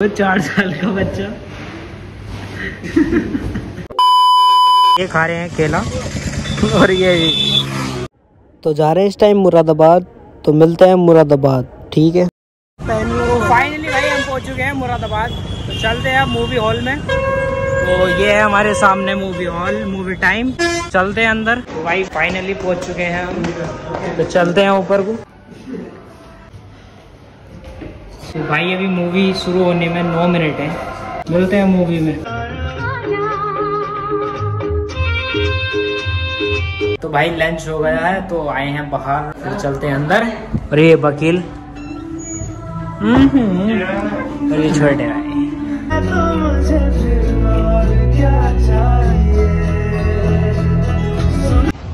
तो चार साल का बच्चा। ये खा रहे हैं केला और ये तो जा रहे हैं इस टाइम मुरादाबाद तो मिलते हैं मुरादाबाद ठीक है? तो फाइनली भाई हम पहुँच चुके हैं मुरादाबाद। तो चलते हैं अब मूवी हॉल में। तो ये है हमारे सामने मूवी हॉल मूवी टाइम चलते हैं अंदर। तो भाई फाइनली पहुँच चुके हैं हम। तो चलते हैं ऊपर को। तो भाई अभी मूवी शुरू होने में नौ मिनट है। मिलते हैं मूवी में। तो भाई लंच हो गया है तो आए हैं बाहर फिर चलते हैं अंदर। और ये वकील। हम्म। और ये छोटे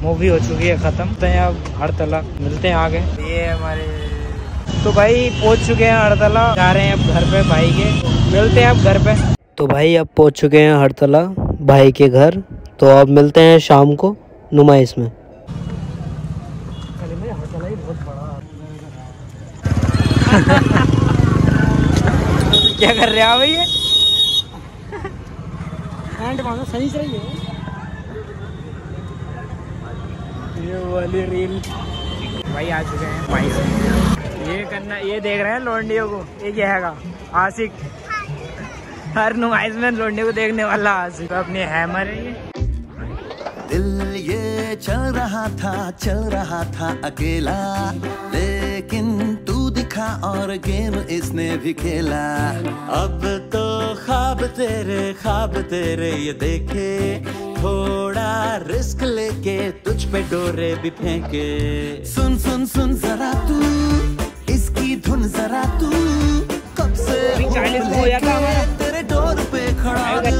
मूवी हो चुकी है खत्म। तो अब हड़तला मिलते हैं आगे। ये हमारे तो भाई पहुँच चुके हैं हड़तला जा रहे हैं अब घर पे भाई के। मिलते हैं अब घर पे। तो भाई अब पहुँच चुके हैं हड़तला भाई के घर। तो अब मिलते हैं शाम को नुमाइश में। क्या कर रहे हैं भैया सही सही है। ये वाली रील भाई आ चुके हैं भाई। ये करना, ये देख रहे हैं लोंडियों को, ये क्या हैगा आशिक। हर नुमाइश में लोंडियों को देखने वाला आशिक। तो अपनी हैमर है ये। दिल ये चल रहा था, चल रहा था अकेला। लेकिन तू दिखा और गेम इसने भी खेला। अब तो ख्वाब तेरे ख्वाब तेरे, ये देखे। थोड़ा रिस्क लेके तुझ पे डोरे भी फेंके। सुन सुन सुन जरा तू। इसकी धुन जरा तू कब से अभी 40 जाता लेके हमारा। तेरे डोर पे खड़ा दिल।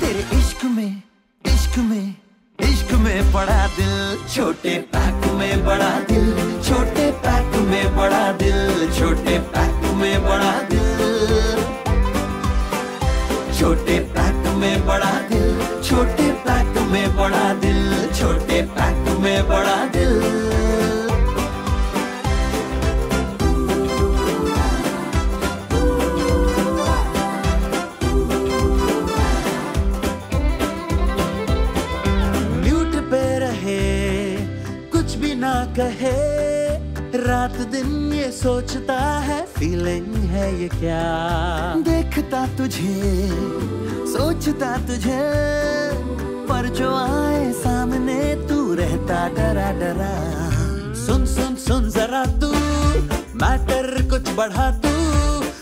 तेरे इश्क में इश्क में इश्क में बड़ा दिल। छोटे पैक में बड़ा दिल। छोटे पैक में बड़ा दिल। छोटे पैक में बड़ा दिल। छोटे पैक में बड़ा दिल। छोटे पैक में बड़ा दिल। छोटे पैक में बड़ा दिल। कहे, रात दिन ये सोचता है फीलिंग है ये क्या? देखता तुझे, सोचता तुझे, पर जो आए सामने तू रहता डरा डरा। सुन सुन सुन जरा तू मैटर कुछ बढ़ा तू,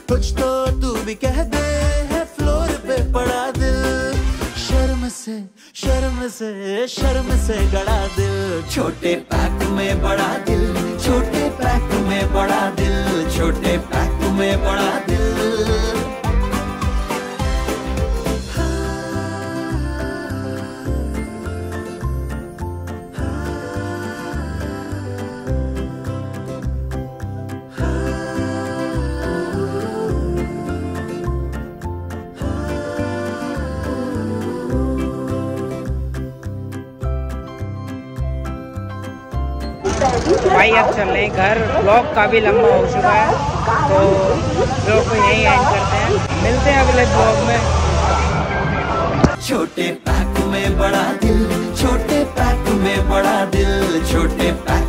कुछ तो तू भी कह दे, है फ्लोर पे पड़ा दिल, शर्म से शर्म से शर्म से गड़ा दिल। छोटे पैक में बड़ा दिल, छोटे पैक में बड़ा दिल, छोटे पैक में बड़ा दिल। भाई, अब चल रहे हैं घर ब्लॉग काफ़ी लंबा हो चुका है तो ब्लॉग को यहीं एंड करते हैं। मिलते हैं अगले ब्लॉग में। छोटे पैक में बड़ा दिल, छोटे पैक में बड़ा दिल, छोटे पैक